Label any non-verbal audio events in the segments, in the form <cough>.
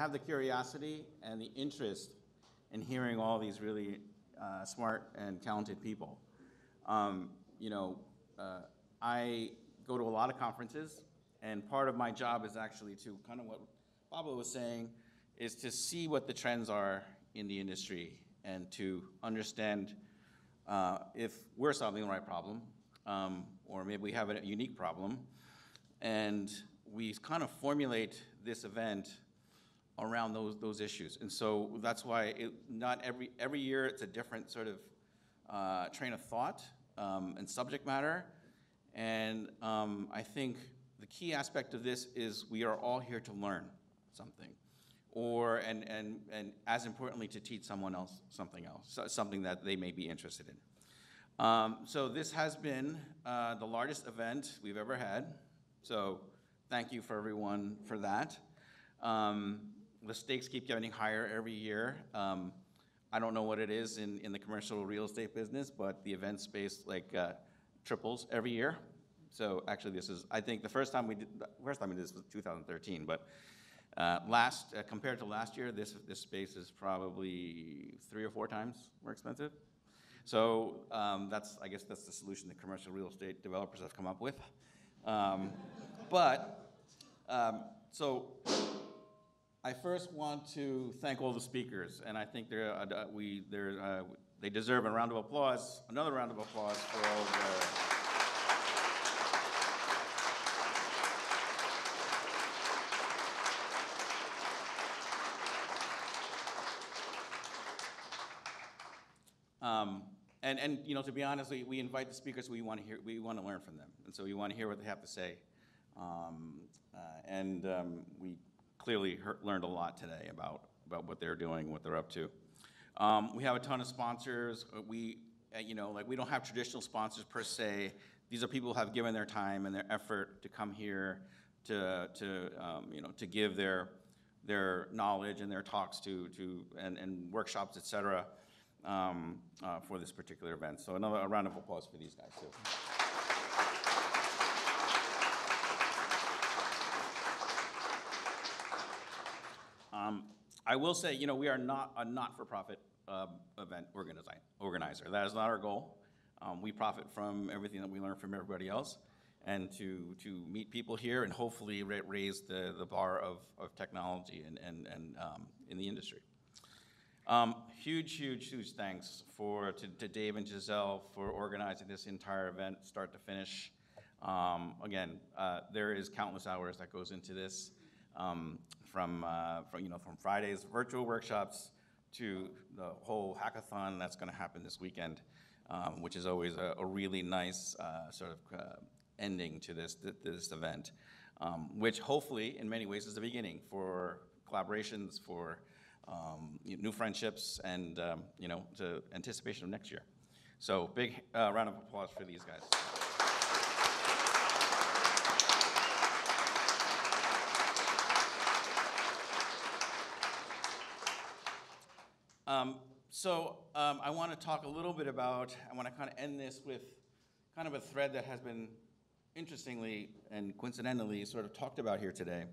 have the curiosity and the interest in hearing all these really uh, smart and talented people. Um, you know, uh, I go to a lot of conferences, and part of my job is actually to kind of what Pablo was saying, is to see what the trends are in the industry and to understand uh, if we're solving the right problem, um, or maybe we have a unique problem, and we kind of formulate this event around those, those issues. And so that's why it, not every, every year it's a different sort of uh, train of thought um, and subject matter. And um, I think the key aspect of this is we are all here to learn something. Or, and, and, and as importantly, to teach someone else something else, something that they may be interested in. Um, so this has been uh, the largest event we've ever had. So thank you for everyone for that. Um, the stakes keep getting higher every year. Um, I don't know what it is in, in the commercial real estate business, but the event space like uh, triples every year. So actually, this is I think the first time we did the first time we did this was 2013, but uh, last uh, compared to last year, this this space is probably three or four times more expensive. So um, that's, I guess that's the solution that commercial real estate developers have come up with. Um, But, um, so I first want to thank all the speakers, and I think they're, uh, we, they're, uh, they deserve a round of applause, another round of applause for all the. Um, and, and, you know, to be honest, we, we invite the speakers, we want to hear, we want to learn from them. And so we want to hear what they have to say. Um, uh, and um, we clearly heard, learned a lot today about, about what they're doing, what they're up to. Um, we have a ton of sponsors. Uh, We, uh, you know, like, we don't have traditional sponsors per se. These are people who have given their time and their effort to come here to, to, um, you know, to give their, their knowledge and their talks to, to, and, and workshops, et cetera, um, uh, for this particular event. So another round of applause for these guys, too. Um, I will say, you know, we are not a not-for-profit um, event organizi- organizer. That is not our goal. Um, We profit from everything that we learn from everybody else, and to, to meet people here and hopefully ra- raise the, the bar of, of technology and, and, and um, in the industry. Um, Huge, huge, huge thanks for, to to Dave and Giselle for organizing this entire event, start to finish. Um, Again, uh, there is countless hours that goes into this, um, from, uh, from, you know, from Friday's virtual workshops to the whole hackathon that's going to happen this weekend, um, which is always a a really nice uh, sort of uh, ending to this, this event, um, which hopefully, in many ways, is the beginning for collaborations, for um, new friendships, and, um, you know, to anticipation of next year. So big uh, round of applause for these guys. Um, So um, I want to talk a little bit about, I want to kind of end this with kind of a thread that has been interestingly and coincidentally sort of talked about here today.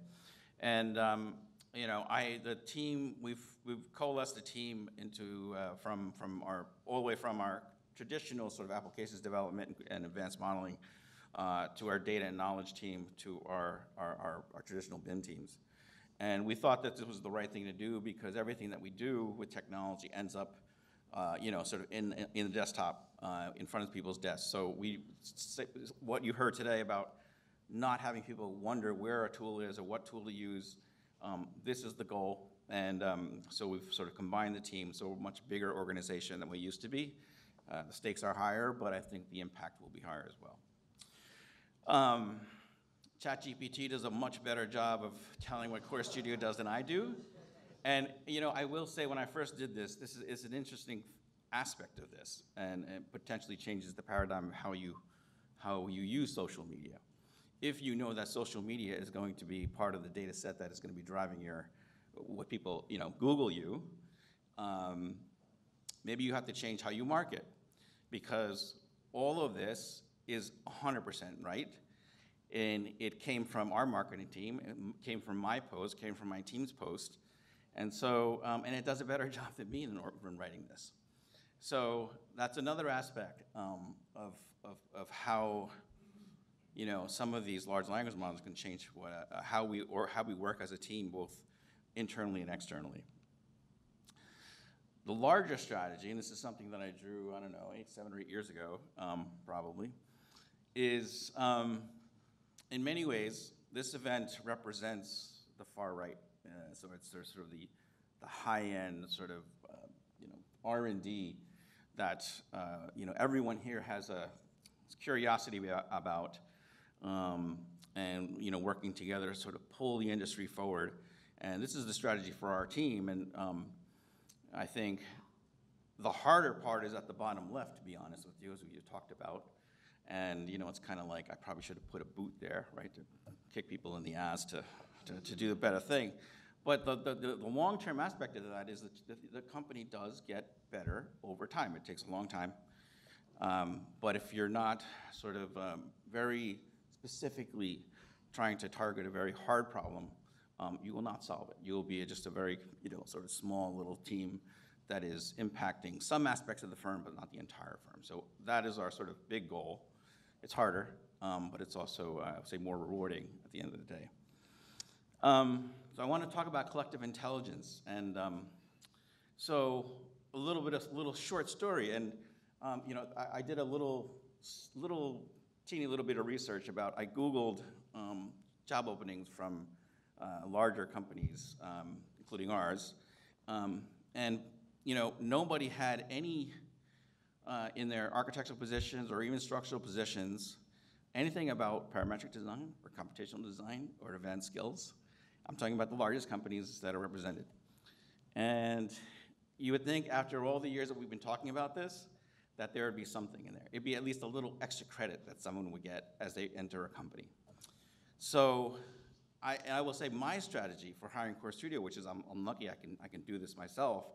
And, um, you know, I, the team, we've, we've coalesced a team into, uh, from, from our, all the way from our traditional sort of applications development and advanced modeling uh, to our data and knowledge team to our, our, our, our traditional BIM teams. And we thought that this was the right thing to do because everything that we do with technology ends up, uh, you know, sort of in, in the desktop, uh, in front of people's desks. So we, what you heard today about not having people wonder where a tool is or what tool to use, um, this is the goal. And um, so we've sort of combined the team, so much bigger organization than we used to be. Uh, The stakes are higher, but I think the impact will be higher as well. Um, ChatGPT does a much better job of telling what Core Studio does than I do. And, you know, I will say, when I first did this, this is, an interesting aspect of this, and it potentially changes the paradigm of how you, how you use social media. If you know that social media is going to be part of the data set that is going to be driving your, what people, you know, Google you, um, maybe you have to change how you market. Because all of this is 100% right. And it came from our marketing team, it came from my post, came from my team's post. And so, um, and it does a better <laughs> job than me in, in writing this. So that's another aspect um, of, of, of how, you know, some of these large language models can change what, uh, how we, or how we work as a team, both internally and externally. The larger strategy, and this is something that I drew, I don't know, eight, seven or eight years ago, um, probably, is um, in many ways, this event represents the far right. Uh, so it's sort of the, the high end sort of, uh, you know, R&D that, uh, you know, everyone here has a curiosity about- um, and, you know, working together to sort of pull the industry forward. And this is the strategy for our team. And um, I think the harder part is at the bottom left, to be honest with you, as we talked about. And, you know, it's kind of like I probably should have put a boot there, right, to kick people in the ass to, to, to do the better thing. But the, the, the, long-term aspect of that is that the, the company does get better over time. It takes a long time. Um, but if you're not sort of um, very specifically trying to target a very hard problem, um, you will not solve it. You will be just a very, you know, sort of small little team that is impacting some aspects of the firm, but not the entire firm. So that is our sort of big goal. It's harder, um, but it's also, uh, I would say, more rewarding at the end of the day. Um, so I want to talk about collective intelligence, and um, so a little bit of a little short story, and um, you know I, I did a little little teeny little bit of research about. I googled um, job openings from uh, larger companies, including ours, and you know nobody had any uh, in their architectural positions or even structural positions anything about parametric design or computational design or advanced skills. I'm talking about the largest companies that are represented. And you would think after all the years that we've been talking about this, that there would be something in there. It'd be at least a little extra credit that someone would get as they enter a company. So I, I will say my strategy for hiring Core Studio, which is I'm, I'm lucky I can, I can do this myself,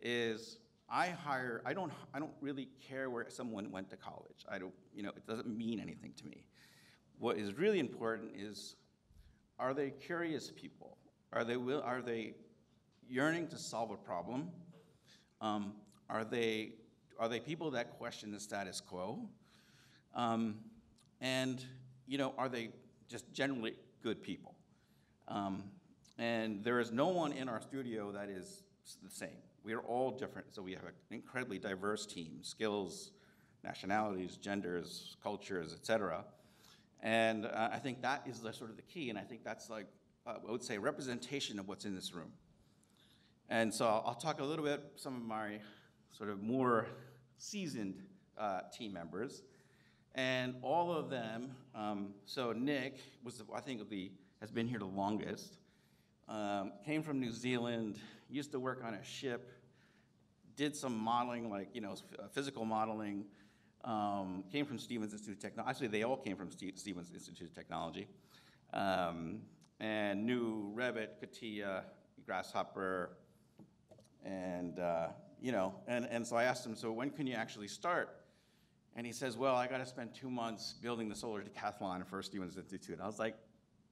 is I hire, I don't, I don't really care where someone went to college. I don't, you know, it doesn't mean anything to me. What is really important is, are they curious people? Are they, will, are they yearning to solve a problem? Um, are they, are they people that question the status quo? Um, and, you know, are they just generally good people? Um, and there is no one in our studio that is the same. We are all different, so we have an incredibly diverse team, skills, nationalities, genders, cultures, et cetera. And uh, I think that is the, sort of the key, and I think that's like, uh, I would say, representation of what's in this room. And so I'll, I'll talk a little bit, some of my sort of more seasoned uh, team members. And all of them, um, so Nick was, I think, the, has been here the longest. Um, came from New Zealand, used to work on a ship, did some modeling, like, you know, uh, physical modeling, um, came from Stevens Institute of Technology. Actually, they all came from Ste- Stevens Institute of Technology. Um, and knew Revit, CATIA, Grasshopper, and, uh, you know, and, and so I asked him, so when can you actually start? And he says, well, I got to spend two months building the solar decathlon for Stevens Institute. And I was like,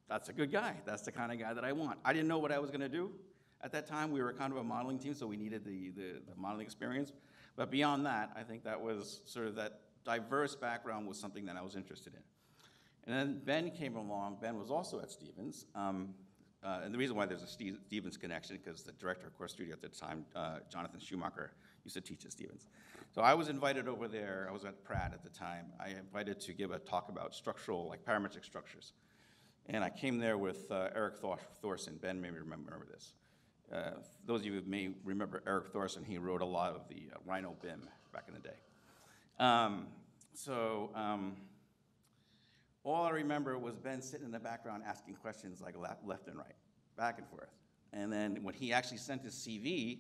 that's a good guy. That's the kind of guy that I want. I didn't know what I was going to do. At that time, we were kind of a modeling team, so we needed the, the, the modeling experience. But beyond that, I think that was sort of that diverse background was something that I was interested in. And then Ben came along. Ben was also at Stevens. Um, uh, and the reason why there's a Ste- Stevens connection, because the director of Core Studio at the time, uh, Jonathan Schumacher, used to teach at Stevens. So I was invited over there. I was at Pratt at the time. I invited to give a talk about structural, like parametric structures. And I came there with uh, Eric Thor- Thorson. Ben maybe remember this. Uh, those of you who may remember Eric Thorson, he wrote a lot of the uh, Rhino BIM back in the day. Um, so um, all I remember was Ben sitting in the background asking questions like left, left and right, back and forth. And then when he actually sent his CV,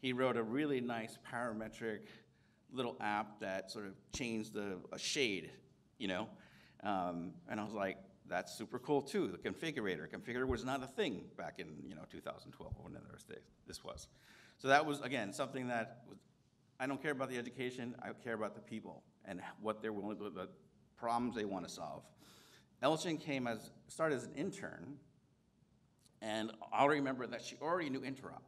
he wrote a really nice parametric little app that sort of changed the a shade, you know. Um, and I was like, that's super cool too. The configurator. Configurator was not a thing back in you know 2012 or whenever this- was. So that was again something that was, I don't care about the education. I care about the people and what they're willing to, the, problems they want to solve. Elcin came as, started as an intern, and I'll remember that she already knew interop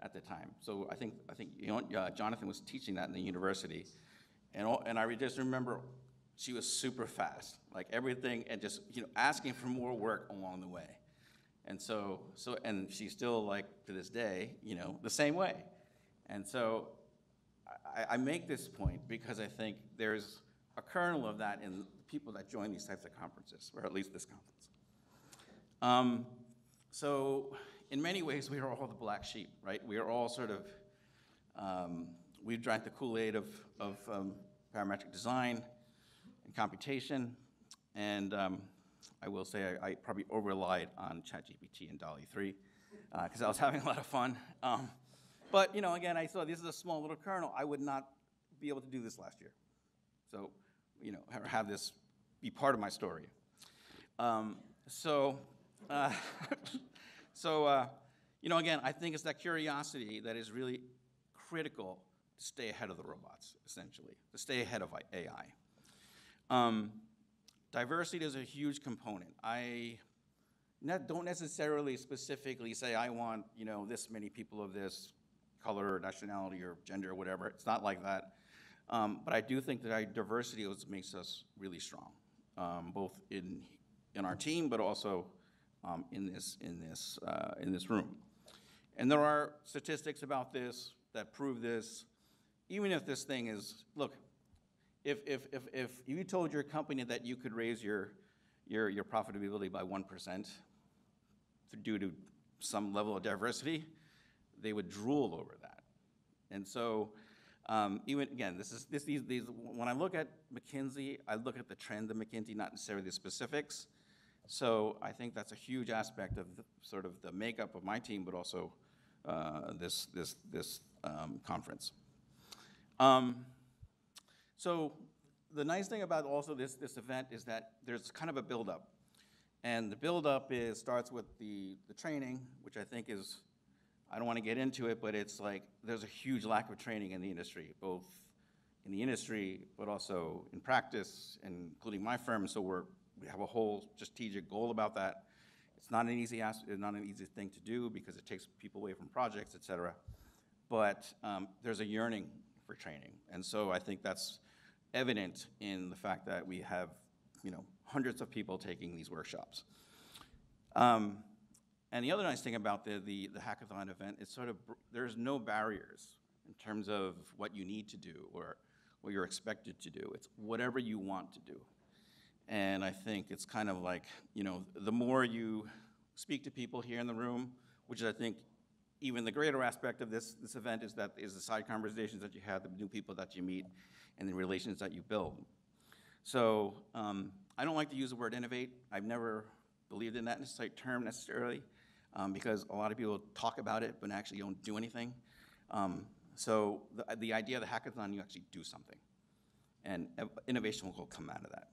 at the time. So I think, I think you know, uh, Jonathan was teaching that in the university. And, all, and I just remember she was super fast, like everything, and just, you know, asking for more work along the way. And so, so, and she's still like, to this day, you know, the same way. And so I, I make this point because I think there's a kernel of that in people that join these types of conferences, or at least this conference. Um, so, in many ways, we are all the black sheep, right? We are all sort of, um, we drank the Kool Aid of, of um, parametric design computation, and um, I will say I, I probably over relied on ChatGPT and DALL-E 3 because I was <laughs> having a lot of fun. Um, but, you know, again, I thought this is a small little kernel. I would not be able to do this last year. So, you know, ha- have this be part of my story. Um, so, uh, <laughs> so uh, you know, again, I think it's that curiosity that is really critical to stay ahead of the robots, essentially, to stay ahead of AI. Um, diversity is a huge component. I don't necessarily specifically say I want, you know, this many people of this color or nationality or gender or whatever. It's not like that. Um, but I do think that our diversity is makes us really strong, um, both in in our team, but also um, in this in this uh, in this room. And there are statistics about this that prove this. Even if this thing is, look, if if if if you told your company that you could raise your your your profitability by one percent due to some level of diversity, they would drool over that. And so, um, even again, this is this these, these when I look at McKinsey, I look at the trend of McKinsey, not necessarily the specifics. So I think that's a huge aspect of the, sort of the makeup of my team, but also uh, this this this um, conference. Um, so the nice thing about also this this event is that there's kind of a buildup, and the buildup is starts with the the training, which I think is I don't want to get into it, but it's like there's a huge lack of training in the industry, both in the industry, but also in practice, including my firm. So we're, we have a whole strategic goal about that. It's not an easy, as- it's not an easy thing to do because it takes people away from projects, et cetera. But um, there's a yearning for training. And so I think that's evident in the fact that we have, you know, hundreds of people taking these workshops. Um, and the other nice thing about the, the, the hackathon event is sort of there's no barriers in terms of what you need to do or what you're expected to do. It's whatever you want to do. And I think it's kind of like, you know, the more you speak to people here in the room, which is, I think, even the greater aspect of this, this event is that is the side conversations that you have, the new people that you meet, and the relations that you build. So um, I don't like to use the word innovate. I've never believed in that term necessarily, um, because a lot of people talk about it but actually don't do anything. Um, so the, the idea of the hackathon, you actually do something, and innovation will come out of that.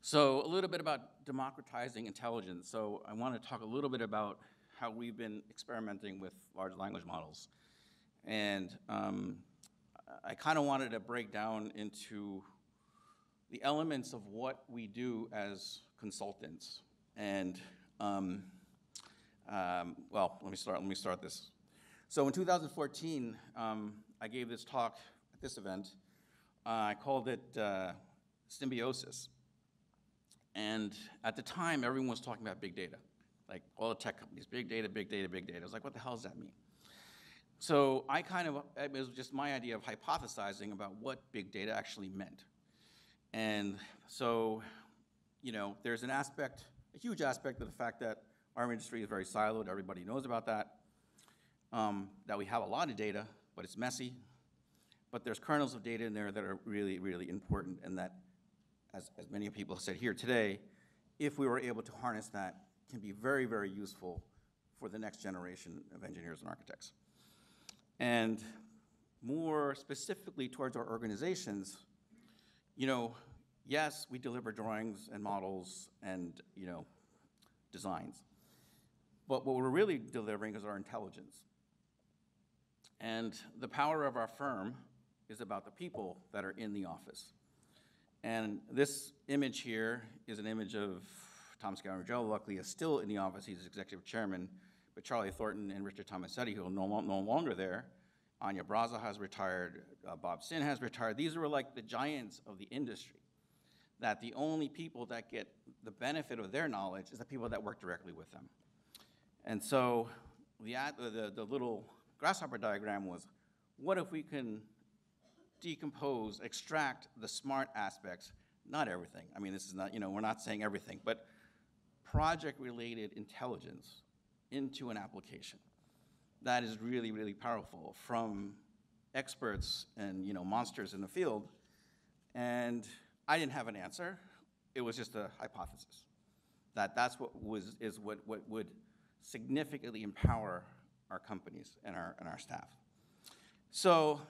So a little bit about democratizing intelligence. So I want to talk a little bit about how we've been experimenting with large language models. And um, I kind of wanted to break down into the elements of what we do as consultants. And um, um, well, let me start. Let me start this. So in 2014, um, I gave this talk at this event. Uh, I called it uh, symbiosis. And at the time, everyone was talking about big data, like all the tech companies, big data, big data, big data. I was like, what the hell does that mean? So I kind of, it was just my idea of hypothesizing about what big data actually meant. And so, you know, there's an aspect, a huge aspect of the fact that our industry is very siloed, everybody knows about that, um, that we have a lot of data, but it's messy. But there's kernels of data in there that are really, really important, and that, as, as many people have said here today, if we were able to harness that, can be very, very useful for the next generation of engineers and architects. And more specifically towards our organizations, you know, yes, we deliver drawings and models and, you know, designs. But what we're really delivering is our intelligence. And the power of our firm is about the people that are in the office. And this image here is an image of Tom Scarangello, luckily is still in the office, he's executive chairman, but Charlie Thornton and Richard Tomasetti, who are no, no longer there, Aine Brazil has retired, uh, Bob Sin has retired. These were like the giants of the industry. That the only people that get the benefit of their knowledge is the people that work directly with them. And so the, the, the little grasshopper diagram was, what if we can decompose, extract the smart aspects, not everything. I mean, this is not, you know, we're not saying everything, but project-related intelligence into an application. That is really, really powerful from experts and, you know, monsters in the field. And I didn't have an answer. It was just a hypothesis. That that's what was, is what, what would significantly empower our companies and our, and our staff. So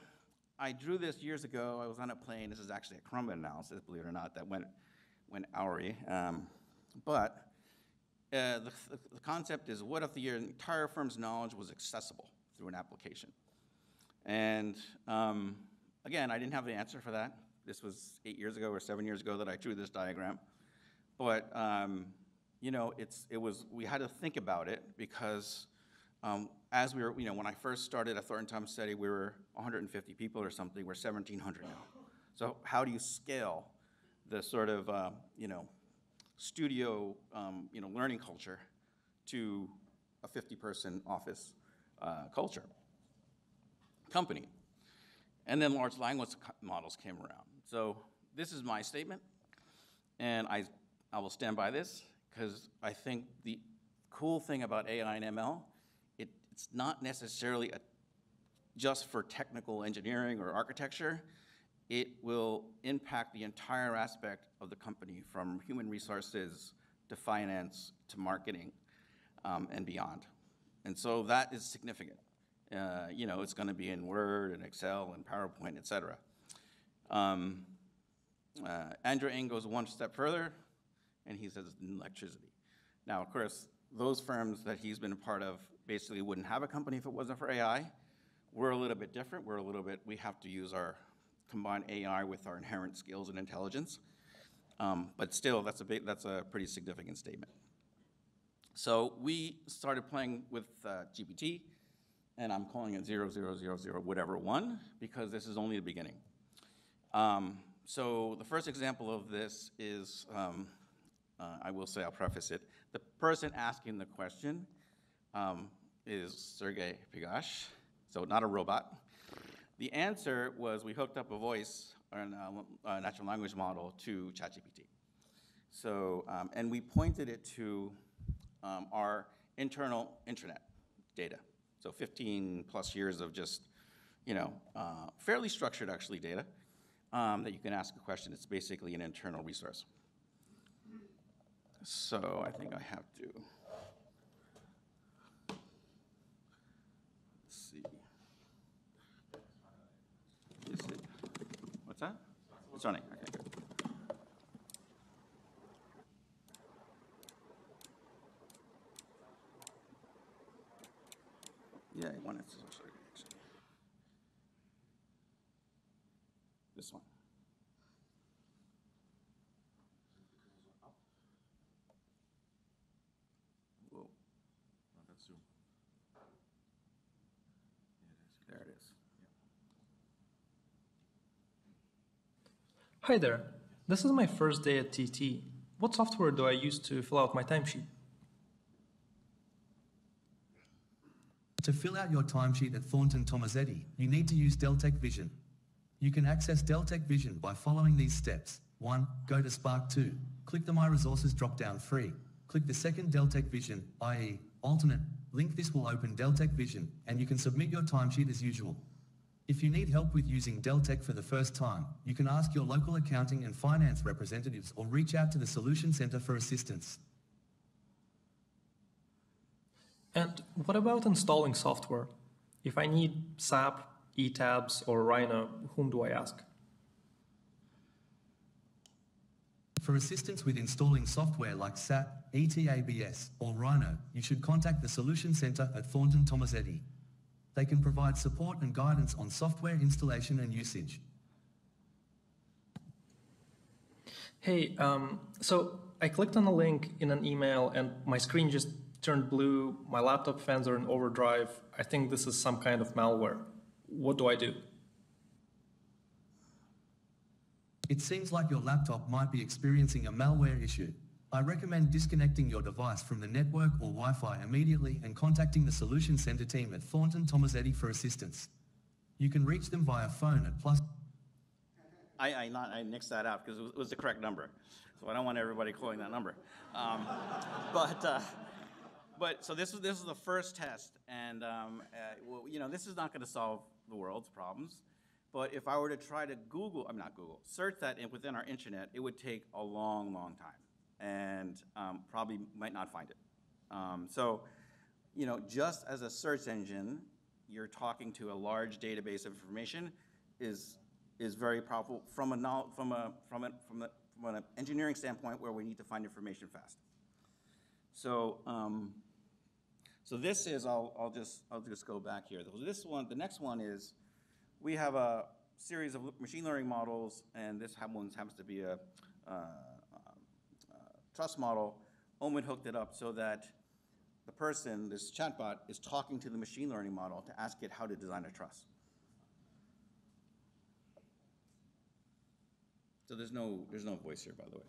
I drew this years ago. I was on a plane. This is actually a Chroma analysis, believe it or not, that went, went hourly. Um, but uh, the, the concept is what if the entire firm's knowledge was accessible through an application? And um, again, I didn't have the answer for that. This was eight years ago or seven years ago that I drew this diagram. But um, you know, it's it was we had to think about it because um, as we were, you know, when I first started at Thornton Tomasetti, we were 150 people or something. We're 1,700 now. So how do you scale the sort of uh, you know studio um, you know learning culture to a 50-person office uh, culture company? And then large language models came around. So this is my statement, and I, I will stand by this because I think the cool thing about AI and ML, it, it's not necessarily a, just for technical engineering or architecture. It will impact the entire aspect of the company from human resources to finance to marketing um, and beyond. And so that is significant. Uh, you know, it's going to be in Word and Excel and PowerPoint, et cetera. Um, uh, Andrew Ng goes one step further, and he says electricity. Now, of course, those firms that he's been a part of basically wouldn't have a company if it wasn't for AI. We're a little bit different. We're a little bit, we have to use our, combine AI with our inherent skills and intelligence. Um, but still, that's a big, that's a pretty significant statement. So we started playing with uh, GPT, and I'm calling it 0000 whatever one, because this is only the beginning. Um, so the first example of this is, um, uh, I will say, I'll preface it. The person asking the question um, is Sergey Pigach, so not a robot. The answer was we hooked up a voice and a, a natural language model to ChatGPT. So, um, and we pointed it to um, our internal intranet data. So 15 plus years of just, you know, uh, fairly structured actually data um, that you can ask a question. It's basically an internal resource. So I think I have to. Let's see. Is it? What's that? It's running. Okay, good. Yeah, I wanted to. This one. Whoa it is. Hi there. This is my first day at TT. What software do I use to fill out my timesheet? To fill out your timesheet at Thornton Tomasetti, you need to use Deltek Vision. You can access Deltek Vision by following these steps. 1. Go to Spark 2. Click the My Resources drop-down free. Click the second Deltek Vision, i.e. alternate. Link this will open Deltek Vision and you can submit your timesheet as usual. If you need help with using Deltek for the first time, you can ask your local accounting and finance representatives or reach out to the Solution Center for assistance. And what about installing software? If I need SAP, ETABS, or Rhino, whom do I ask? For assistance with installing software like SAP, ETABS, or Rhino, you should contact the Solution Center at Thornton Tomasetti. They can provide support and guidance on software installation and usage. Hey, um, so I clicked on a link in an email and my screen just turned blue. My laptop fans are in overdrive. I think this is some kind of malware. What do I do? It seems like your laptop might be experiencing a malware issue. I recommend disconnecting your device from the network or Wi-Fi immediately and contacting the Solution Center team at Thornton Tomasetti for assistance. You can reach them via phone at plus I, I not, I nixed that out because it was, it was the correct number. So I don't want everybody calling that number. Um, <laughs> but, uh, but, so this was, this was the first test. And, um, uh, well, you know, this is not going to solve the world's problems. But if I were to try to Google, I'm not Google, search that within our internet, it would take a long, long time. And um, probably might not find it. Um, so, you know, just as a search engine, you're talking to a large database of information is, is very powerful from a, from a, from a, from a, from an engineering standpoint where we need to find information fast. So, um, so this is, I'll, I'll just, I'll just go back here. This one, the next one is, we have a series of machine learning models, and this ha- one happens to be a, uh, truss model. Omen hooked it up so that the person, this chatbot, is talking to the machine learning model to ask it how to design a truss. So there's no, there's no voice here, by the way.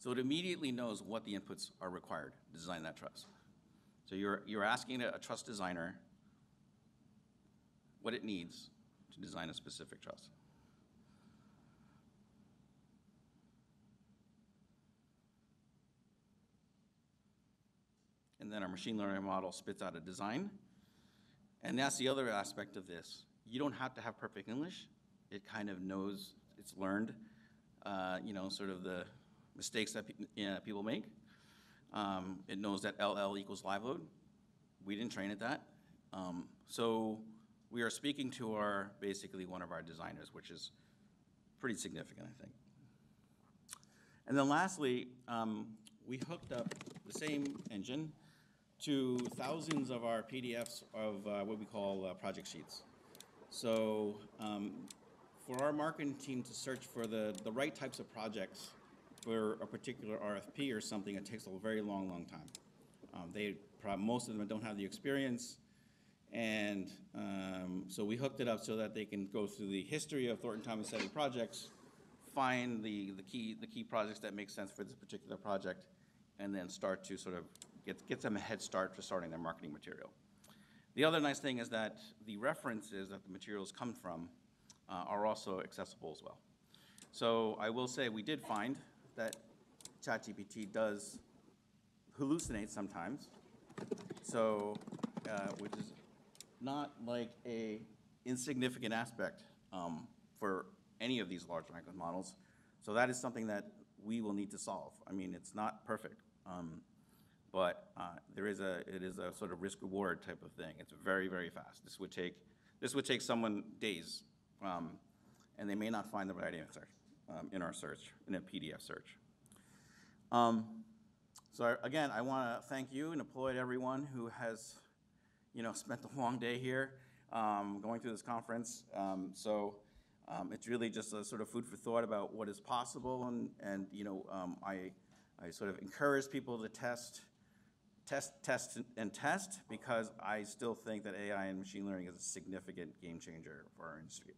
So it immediately knows what the inputs are required to design that truss. So you're, you're asking a, a truss designer what it needs to design a specific truss. And then our machine learning model spits out a design. And that's the other aspect of this. You don't have to have perfect English. It kind of knows, it's learned, uh, you know, sort of the mistakes that pe- people make. Um, it knows that LL equals live load. We didn't train it that. Um, so we are speaking to our, basically one of our designers, which is pretty significant, I think. And then lastly, um, we hooked up the same engine to thousands of our PDFs of uh, what we call uh, project sheets. So um, for our marketing team to search for the, the right types of projects for a particular RFP or something, it takes a very long, long time. Um, they, most of them don't have the experience, and um, so we hooked it up so that they can go through the history of Thornton Thomas Tomasetti projects, find the, the key, the key projects that make sense for this particular project, and then start to sort of get, get them a head start for starting their marketing material. The other nice thing is that the references that the materials come from uh, are also accessible as well. So I will say, we did find that ChatGPT does hallucinate sometimes. So, uh, which is not like a insignificant aspect um, for any of these large language models. So that is something that we will need to solve. I mean, it's not perfect, um, but uh, there is a it is a sort of risk reward type of thing. It's very very fast. This would take this would take someone days, um, and they may not find the right answer um, in our search in a PDF search. Um, so again, I want to thank you and applaud everyone who has, you know, <laughs> spent a long day here um, going through this conference. Um, so um, it's really just a sort of food for thought about what is possible, and and you know, I I sort of encourage people to test, test, test, and test because I still think that AI and machine learning is a significant game changer for our industry.